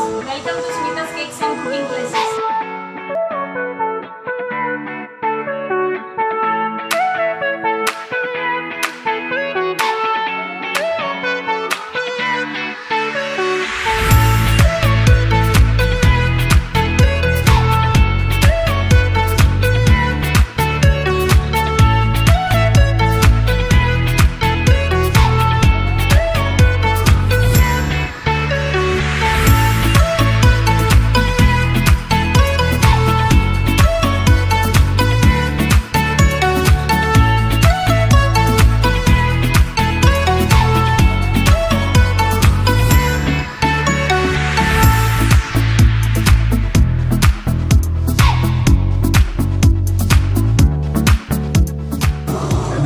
Welcome to Smita's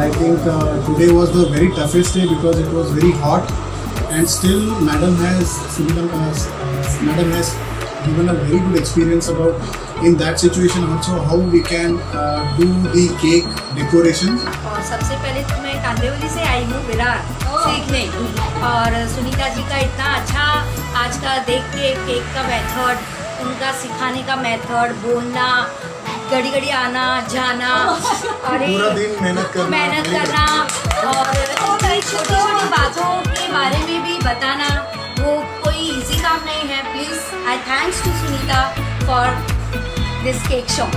I think uh, today was the very toughest day because it was very hot and still madam has Sunita, uh, madam has given a very good experience about in that situation also how we can uh, do the cake decoration और सबसे पहले तो मैं कांदेवली से आई हूँ विरार सीखने और सुनीता जी का इतना अच्छा आज का देख के केक का मेथड उनका सिखाने का मेथड बोलना घड़ी घड़ी आना जाना अरे पूरा दिन मेहनत करना मेहनत करना और छोटी छोटी बातों के बारे में भी बताना वो कोई इजी काम नहीं है। Please I thanks to Sunita for this cake shop